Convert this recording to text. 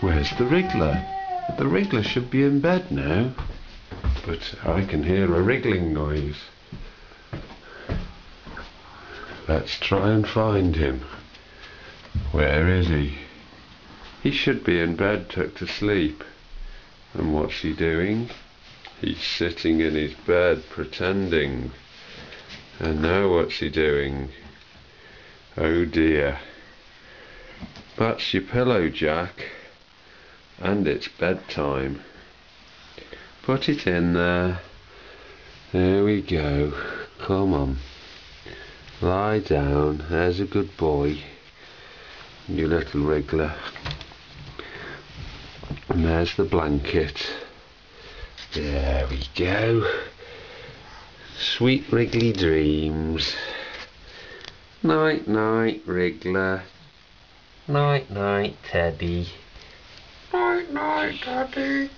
Where's the wriggler? The wriggler should be in bed now. But I can hear a wriggling noise. Let's try and find him. Where is he? He should be in bed tucked to sleep. And what's he doing? He's sitting in his bed pretending. And now what's he doing? Oh dear. That's your pillow, Jack. And it's bedtime. Put it in there. There we go. Come on. Lie down. There's a good boy. You little wriggler. And there's the blanket. There we go. Sweet wriggly dreams. Night night, wriggler. Night night, Teddy. Night night, Daddy.